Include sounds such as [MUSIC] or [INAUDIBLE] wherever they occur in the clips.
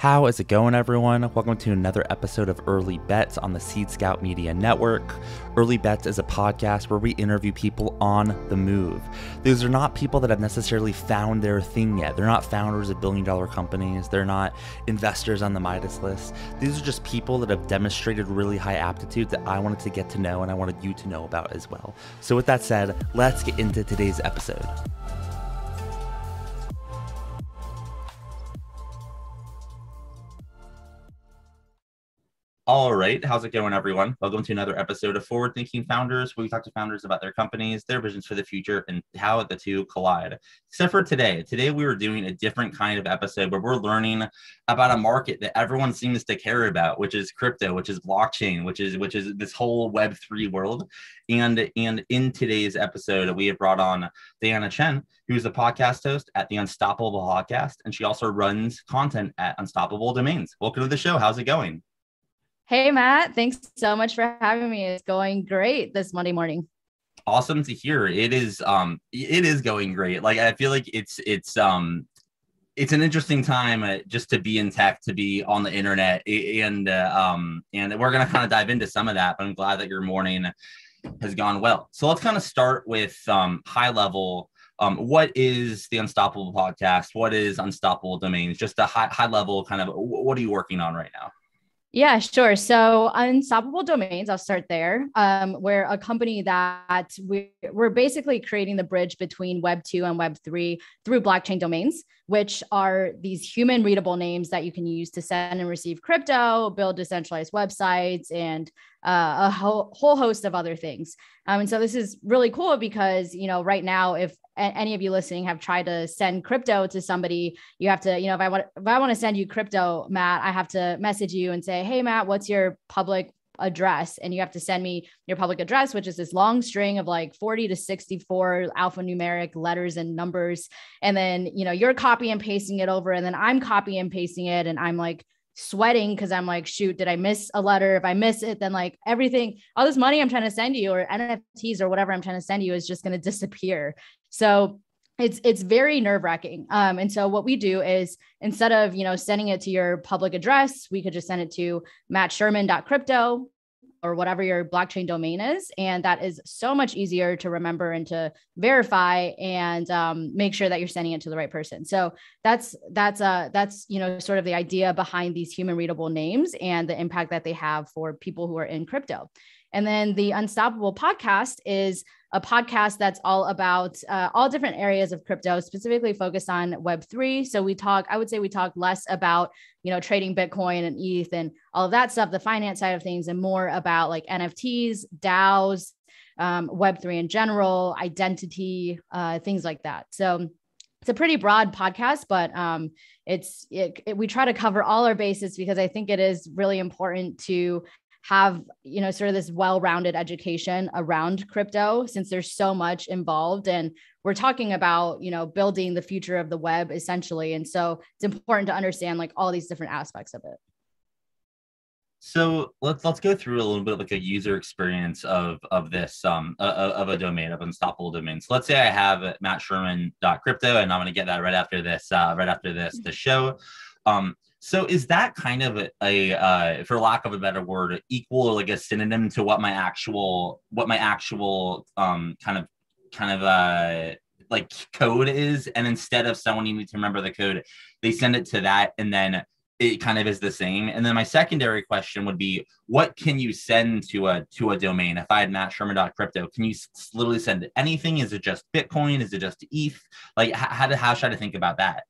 How is it going, everyone? Welcome to another episode of Early Bets on the Seed Scout Media Network. Early Bets is a podcast where we interview people on the move. These are not people that have necessarily found their thing yet. They're not founders of billion dollar companies, they're not investors on the Midas list. These are just people that have demonstrated really high aptitude that I wanted to get to know and I wanted you to know about as well. So, with that said, let's get into today's episode. All right. How's it going, everyone? Welcome to another episode of Forward Thinking Founders, where we talk to founders about their companies, their visions for the future, and how the two collide. Except for today. Today, we were doing a different kind of episode where we're learning about a market that everyone seems to care about, which is crypto, which is blockchain, which is which is this whole Web3 world. And and in today's episode, we have brought on Diana Chen, who is the podcast host at the Unstoppable Podcast, and she also runs content at Unstoppable Domains. Welcome to the show. How's it going? Hey, Matt. Thanks so much for having me. It's going great this Monday morning. Awesome to hear. It is um it is going great. Like I feel like it's it's um it's an interesting time uh, just to be in tech, to be on the internet, and uh, um and we're gonna kind of dive into some of that. But I'm glad that your morning has gone well. So let's kind of start with um high level. Um, what is the Unstoppable podcast? What is Unstoppable Domains? Just a high high level kind of. What are you working on right now? Yeah, sure. So Unstoppable Domains, I'll start there. Um, we're a company that we, we're basically creating the bridge between Web 2 and Web 3 through blockchain domains, which are these human readable names that you can use to send and receive crypto, build decentralized websites, and uh, a whole, whole host of other things. Um, and so this is really cool because, you know, right now, if any of you listening have tried to send crypto to somebody, you have to, you know, if I want if I want to send you crypto, Matt, I have to message you and say, "Hey, Matt, what's your public address?" And you have to send me your public address, which is this long string of like 40 to 64 alphanumeric letters and numbers, and then, you know, you're copy and pasting it over and then I'm copy and pasting it and I'm like sweating because I'm like, shoot, did I miss a letter? If I miss it, then like everything, all this money I'm trying to send you or NFTs or whatever I'm trying to send you is just going to disappear. So it's it's very nerve wracking. Um, and so what we do is instead of you know sending it to your public address, we could just send it to mattsherman.crypto or whatever your blockchain domain is. And that is so much easier to remember and to verify and um, make sure that you're sending it to the right person. So that's that's uh that's you know sort of the idea behind these human readable names and the impact that they have for people who are in crypto. And then the Unstoppable podcast is a podcast that's all about uh, all different areas of crypto, specifically focused on Web3. So we talk, I would say we talk less about, you know, trading Bitcoin and ETH and all of that stuff, the finance side of things, and more about like NFTs, DAOs, um, Web3 in general, identity, uh, things like that. So it's a pretty broad podcast, but um, it's it, it, we try to cover all our bases because I think it is really important to have you know sort of this well-rounded education around crypto since there's so much involved and we're talking about you know building the future of the web essentially and so it's important to understand like all these different aspects of it so let's let's go through a little bit of like a user experience of of this um of a domain of unstoppable domain. So let's say I have mattsherman.crypto and I'm going to get that right after this uh, right after this the show. Um, so is that kind of a, a uh, for lack of a better word, equal or like a synonym to what my actual what my actual um, kind of kind of uh, like code is? And instead of someone needing to remember the code, they send it to that, and then it kind of is the same. And then my secondary question would be, what can you send to a to a domain? If I had mattsherman.crypto, can you literally send anything? Is it just Bitcoin? Is it just ETH? Like how, how should I think about that?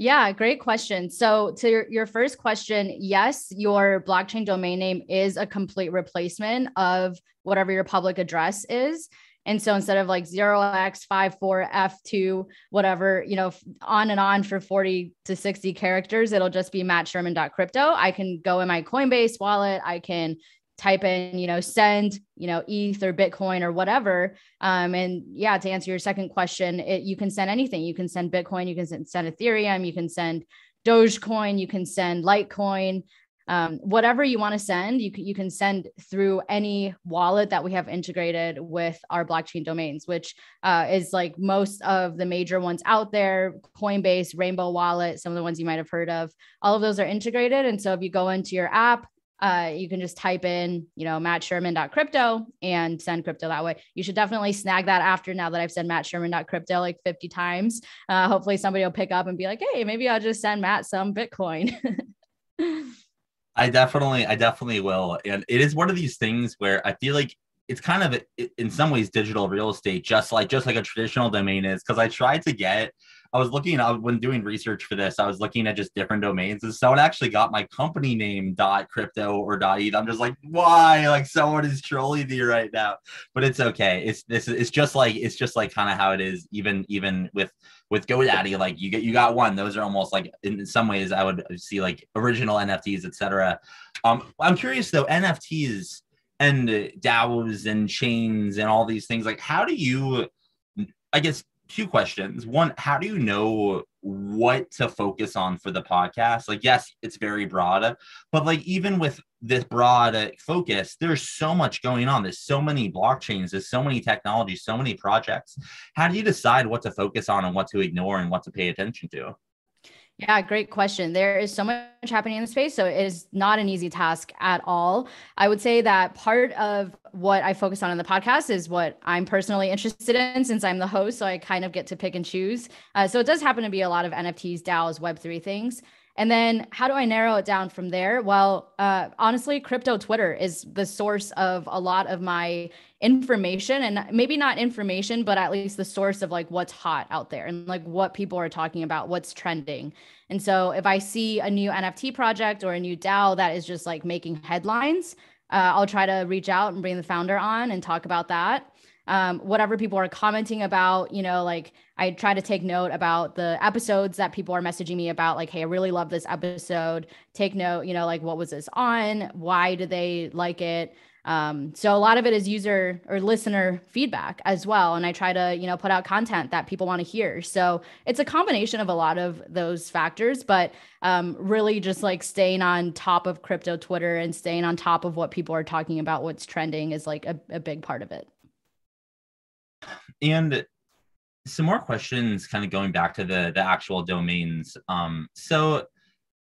Yeah, great question. So, to your, your first question, yes, your blockchain domain name is a complete replacement of whatever your public address is. And so instead of like 0x54F2, whatever, you know, on and on for 40 to 60 characters, it'll just be mattsherman.crypto. I can go in my Coinbase wallet. I can type in, you know, send, you know, ETH or Bitcoin or whatever. Um, and yeah, to answer your second question, it, you can send anything. You can send Bitcoin, you can send, send Ethereum, you can send Dogecoin, you can send Litecoin. um, whatever you want to send, you can, you can send through any wallet that we have integrated with our blockchain domains, which uh, is like most of the major ones out there Coinbase, Rainbow Wallet, some of the ones you might have heard of. All of those are integrated. And so if you go into your app, uh, you can just type in, you know, Matt mattsherman.crypto and send crypto that way. You should definitely snag that after now that I've said mattsherman.crypto like 50 times. Uh, hopefully somebody will pick up and be like, hey, maybe I'll just send Matt some Bitcoin. [LAUGHS] I definitely, I definitely will. And it is one of these things where I feel like it's kind of in some ways digital real estate, just like just like a traditional domain is. Because I tried to get I was looking I, when doing research for this, I was looking at just different domains, and someone actually got my company name dot crypto or dot eth. I'm just like, why? Like someone is trolling me right now, but it's okay. It's this. It's just like it's just like kind of how it is. Even even with with GoDaddy, like you get you got one. Those are almost like in some ways I would see like original NFTs, etc. Um, I'm curious though, NFTs and DAOs and chains and all these things. Like, how do you? I guess two questions. One, how do you know what to focus on for the podcast? Like, yes, it's very broad, but like even with this broad focus, there's so much going on. There's so many blockchains, there's so many technologies, so many projects. How do you decide what to focus on and what to ignore and what to pay attention to? Yeah, great question. There is so much happening in the space. So it is not an easy task at all. I would say that part of what I focus on in the podcast is what I'm personally interested in since I'm the host. So I kind of get to pick and choose. Uh, so it does happen to be a lot of NFTs, DAOs, Web3 things. And then how do I narrow it down from there? Well, uh, honestly, crypto Twitter is the source of a lot of my information and maybe not information, but at least the source of like what's hot out there and like what people are talking about, what's trending. And so if I see a new NFT project or a new DAO that is just like making headlines, uh, I'll try to reach out and bring the founder on and talk about that um, whatever people are commenting about, you know, like I try to take note about the episodes that people are messaging me about, like, hey, I really love this episode. Take note, you know, like what was this on? Why did they like it? Um, so a lot of it is user or listener feedback as well. And I try to, you know, put out content that people want to hear. So it's a combination of a lot of those factors, but um, really just like staying on top of crypto Twitter and staying on top of what people are talking about, what's trending is like a, a big part of it. And some more questions kind of going back to the the actual domains. Um, so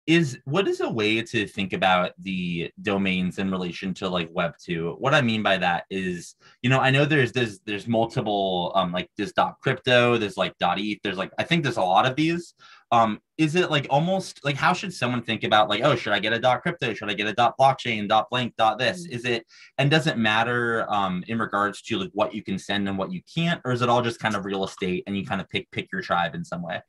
is what is a way to think about the domains in relation to like web 2 what i mean by that is you know i know there's there's there's multiple um like this dot crypto there's like dot eth there's like i think there's a lot of these um is it like almost like how should someone think about like oh should i get a dot crypto? Should i get a dot blockchain dot blank dot this? Mm-hmm. is it and does it matter um in regards to like what you can send and what you can't or is it all just kind of real estate and you kind of pick pick your tribe in some way?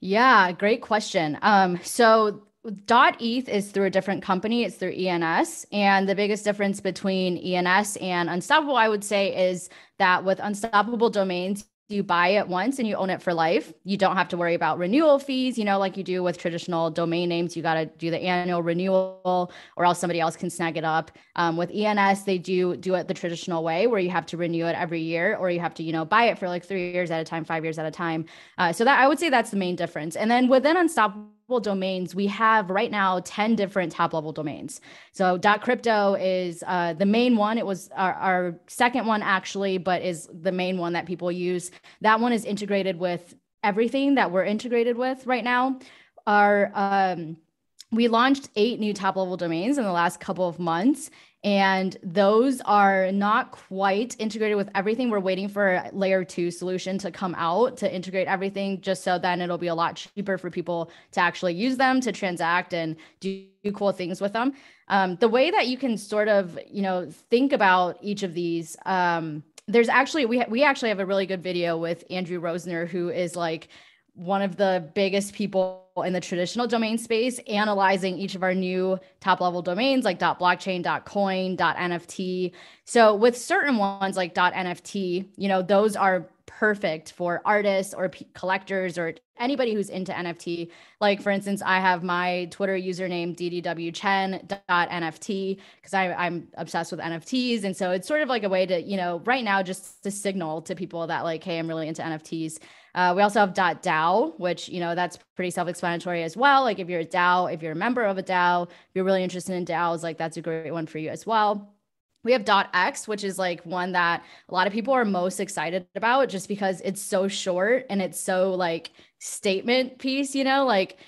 Yeah, great question. Um, so dot eth is through a different company. It's through ens and the biggest difference between ens and unstoppable i would say is that with unstoppable domains you buy it once and you own it for life. You don't have to worry about renewal fees, you know, like you do with traditional domain names. You got to do the annual renewal or else somebody else can snag it up. Um, with ENS, they do do it the traditional way where you have to renew it every year or you have to, you know, buy it for like three years at a time, five years at a time. Uh, so that I would say that's the main difference. And then within Unstoppable, domains, we have right now 10 different top level domains. So dot .crypto is uh, the main one. It was our, our second one actually, but is the main one that people use. That one is integrated with everything that we're integrated with right now. Our um, we launched eight new top level domains in the last couple of months and those are not quite integrated with everything. We're waiting for a layer two solution to come out to integrate everything, just so then it'll be a lot cheaper for people to actually use them to transact and do cool things with them. Um, the way that you can sort of, you know, think about each of these. Um, there's actually we ha- we actually have a really good video with Andrew Rosener who is like one of the biggest people in the traditional domain space analyzing each of our new top level domains like. blockchain coin nft so with certain ones like. Nft you know those are perfect for artists or p- collectors or anybody who's into nft like for instance i have my twitter username ddwchen.nft because i'm obsessed with nfts and so it's sort of like a way to you know right now just to signal to people that like hey i'm really into nfts Uh, we also have dot .dao, which you know that's pretty self-explanatory as well. Like if you're a DAO, if you're a member of a DAO, if you're really interested in DAOs, like that's a great one for you as well. We have dot .x, which is like one that a lot of people are most excited about, just because it's so short and it's so like statement piece. You know, like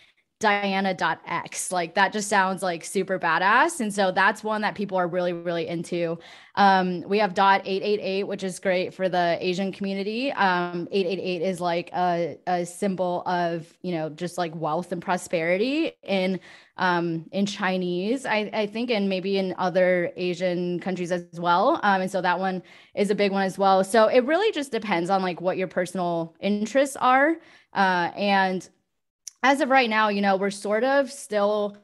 Diana.x. Like that just sounds like super badass. And so that's one that people are really, really into. Um, we have dot 888, which is great for the Asian community. Um, 888 is like a, a symbol of, you know, just like wealth and prosperity in um, in Chinese, I, I think, and maybe in other Asian countries as well. Um, and so that one is a big one as well. So it really just depends on like what your personal interests are. Uh, and as of right now, you know, we're sort of still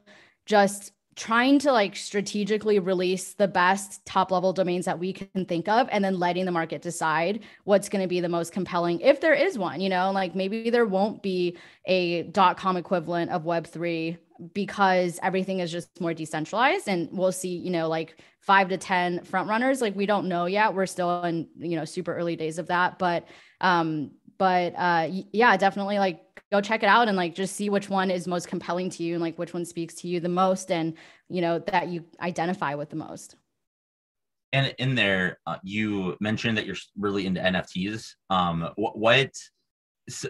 just trying to like strategically release the best top level domains that we can think of and then letting the market decide what's going to be the most compelling if there is one you know? Like maybe there won't be a dot com equivalent of web3 because everything is just more decentralized and we'll see you know like 5 to 10 front runners like we don't know yet. We're still in you know super early days of that but um but uh yeah definitely like go check it out and like just see which one is most compelling to you and like which one speaks to you the most and you know that you identify with the most. And in there uh, you mentioned that you're really into nfts um what, what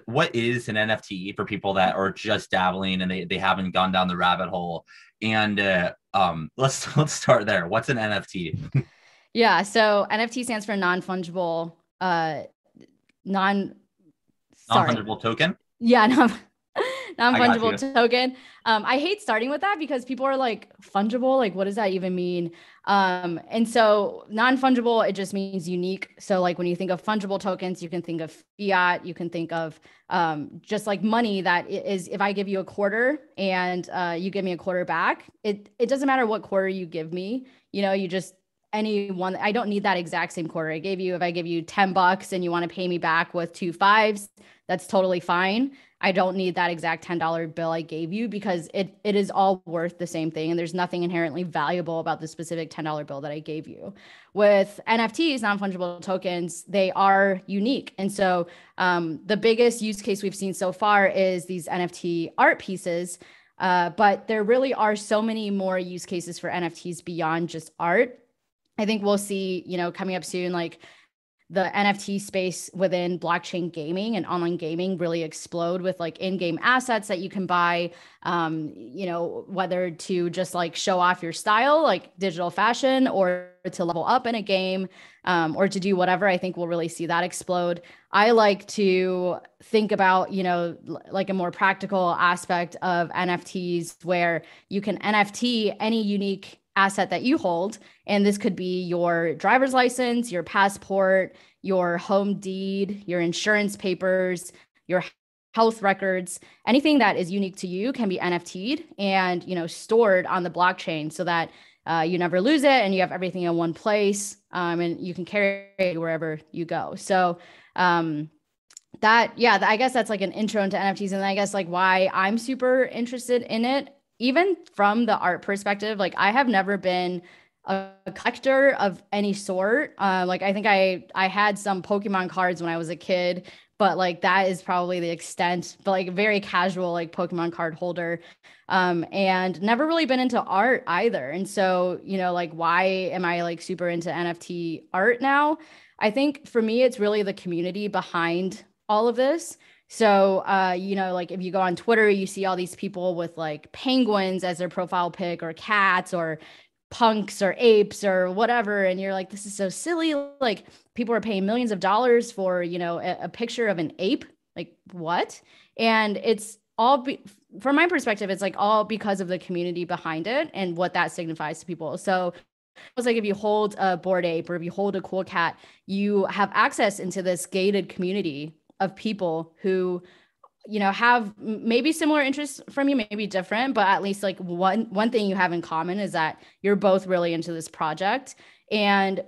what is an nft for people that are just dabbling and they, they haven't gone down the rabbit hole? And uh, um [LAUGHS] let's let's start there. What's an nft yeah so nft stands for non-fungible uh non non-fungible token yeah, [LAUGHS] non fungible token. Um, I hate starting with that because people are like fungible. Like, what does that even mean? Um, and so non fungible, it just means unique. So, like when you think of fungible tokens, you can think of fiat. You can think of um, just like money that is. If I give you a quarter and uh, you give me a quarter back, it it doesn't matter what quarter you give me. You know, you just any one i don't need that exact same quarter. I gave you if i give you 10 bucks and you want to pay me back with two fives that's totally fine. I don't need that exact $10 bill i gave you because it it is all worth the same thing and there's nothing inherently valuable about the specific $10 bill that i gave you. With nfts non-fungible tokens they are unique. And so um, the biggest use case we've seen so far is these nft art pieces uh, but there really are so many more use cases for nfts beyond just art I think we'll see, you know, coming up soon, like the NFT space within blockchain gaming and online gaming really explode with like in-game assets that you can buy. Um, you know, whether to just like show off your style, like digital fashion, or to level up in a game, um, or to do whatever. I think we'll really see that explode. I like to think about, you know, like a more practical aspect of NFTs where you can NFT any unique asset that you hold. And this could be your driver's license, your passport, your home deed, your insurance papers, your health records, anything that is unique to you can be NFT'd and you know stored on the blockchain so that uh, you never lose it and you have everything in one place um, and you can carry it wherever you go. So um, that yeah, I guess that's like an intro into NFTs and I guess like why I'm super interested in it even from the art perspective, like I have never been a collector of any sort. Uh, like I think I I had some Pokemon cards when I was a kid, but like that is probably the extent. But like very casual like Pokemon card holder, um, and never really been into art either. And so you know like why am I like super into NFT art now? I think for me it's really the community behind all of this. So, uh, you know, like if you go on Twitter, you see all these people with like penguins as their profile pic or cats or punks or apes or whatever. And you're like, this is so silly. Like people are paying millions of dollars for, you know, a, a picture of an ape. Like what? And it's all be, from my perspective, it's like all because of the community behind it and what that signifies to people. So it's like if you hold a Bored Ape or if you hold a cool cat, you have access into this gated community of people who you know have maybe similar interests from you maybe different but at least like one one thing you have in common is that you're both really into this project. And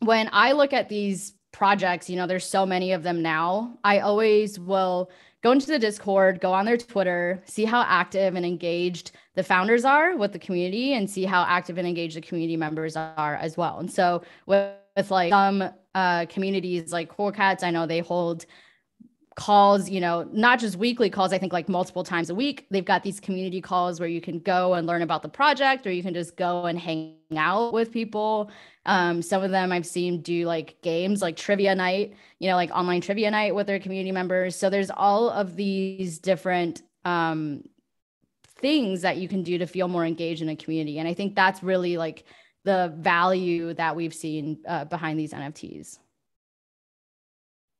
when i look at these projects you know there's so many of them now i always will go into the discord go on their twitter see how active and engaged the founders are with the community and see how active and engaged the community members are as well. And so with, with like some uh, communities like cool cats i know they hold calls, you know, not just weekly calls, I think like multiple times a week. They've got these community calls where you can go and learn about the project or you can just go and hang out with people. Um, some of them I've seen do like games like trivia night, you know, like online trivia night with their community members. So there's all of these different um, things that you can do to feel more engaged in a community. And I think that's really like the value that we've seen uh, behind these NFTs.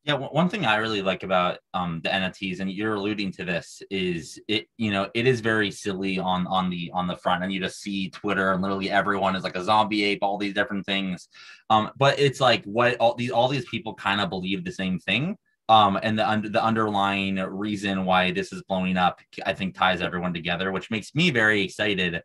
Yeah, one thing I really like about um, the NFTs, and you're alluding to this, is it. You know, it is very silly on on the on the front, and you just see Twitter, and literally everyone is like a zombie ape, all these different things. Um, but it's like what all these all these people kind of believe the same thing. Um, and the under the underlying reason why this is blowing up, I think, ties everyone together, which makes me very excited.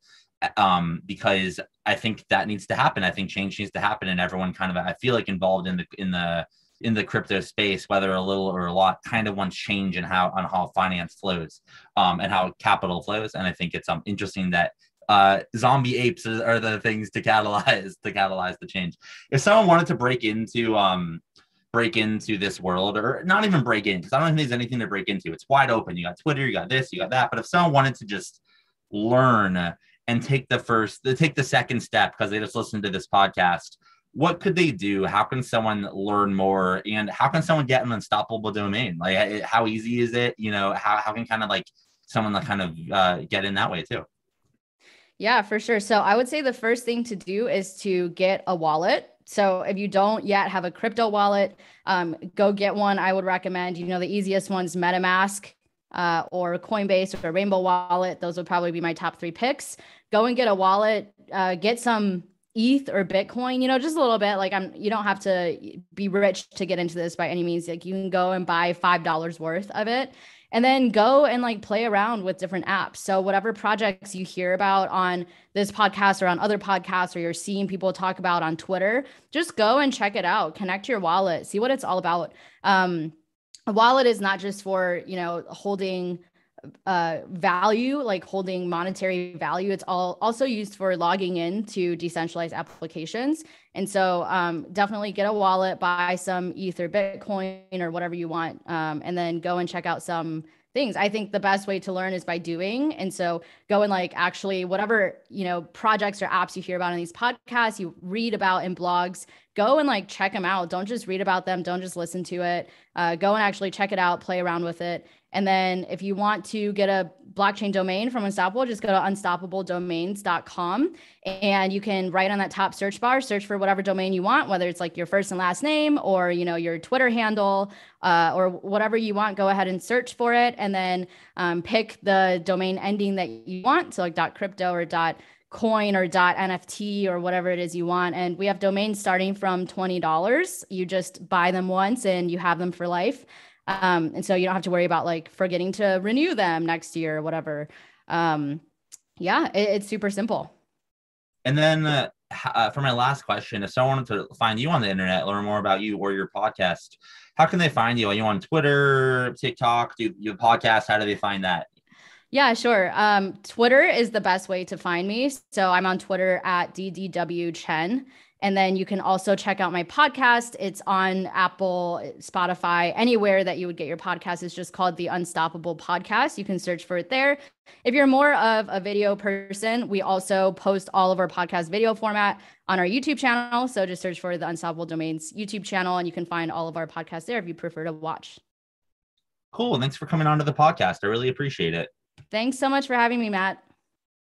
Um, because I think that needs to happen. I think change needs to happen, and everyone kind of I feel like involved in the in the in the crypto space, whether a little or a lot, kind of wants change in how on how finance flows um, and how capital flows. And I think it's um, interesting that uh, zombie apes are the things to catalyze to catalyze the change. If someone wanted to break into um, break into this world, or not even break in, because I don't think there's anything to break into. It's wide open. You got Twitter, you got this, you got that. But if someone wanted to just learn and take the first, take the second step because they just listened to this podcast what could they do? How can someone learn more? And how can someone get an unstoppable domain? Like, how easy is it? You know, how, how can kind of like someone like kind of uh, get in that way too? Yeah, for sure. So I would say the first thing to do is to get a wallet. So if you don't yet have a crypto wallet, um, go get one. I would recommend, you know, the easiest one's MetaMask uh, or Coinbase or Rainbow Wallet. Those would probably be my top three picks. Go and get a wallet, uh, get some ETH or Bitcoin, you know, just a little bit. Like I'm you don't have to be rich to get into this by any means. Like you can go and buy five dollars worth of it and then go and like play around with different apps. So whatever projects you hear about on this podcast or on other podcasts or you're seeing people talk about on Twitter, just go and check it out. Connect your wallet, see what it's all about. Um, a wallet is not just for you know holding uh, value, like holding monetary value. It's all also used for logging in to decentralized applications. And so um, definitely get a wallet, buy some Ether, Bitcoin, or whatever you want, um, and then go and check out some things. I think the best way to learn is by doing. And so go and like actually whatever, you know, projects or apps you hear about in these podcasts, you read about in blogs, go and like check them out. Don't just read about them. Don't just listen to it. Uh, go and actually check it out, play around with it. And then if you want to get a blockchain domain from Unstoppable, just go to unstoppabledomains.com and you can write on that top search bar, search for whatever domain you want, whether it's like your first and last name or, you know, your Twitter handle uh, or whatever you want, go ahead and search for it and then um, pick the domain ending that you want. So like crypto or coin or dot nft or whatever it is you want and we have domains starting from $20 you just buy them once and you have them for life um, and so you don't have to worry about like forgetting to renew them next year or whatever. Um, yeah, it, it's super simple. And then uh, uh, for my last question, if someone wanted to find you on the internet, learn more about you or your podcast, how can they find you? Are you on Twitter, TikTok? Do you have podcast? How do they find that? Yeah, sure. Um, Twitter is the best way to find me. So I'm on Twitter at DDW Chen. And then you can also check out my podcast. It's on Apple, Spotify, anywhere that you would get your podcast. It's just called the Unstoppable Podcast. You can search for it there. If you're more of a video person, we also post all of our podcast video format on our YouTube channel. So just search for the Unstoppable Domains YouTube channel and you can find all of our podcasts there if you prefer to watch. Cool. Thanks for coming on to the podcast. I really appreciate it. Thanks so much for having me, Matt.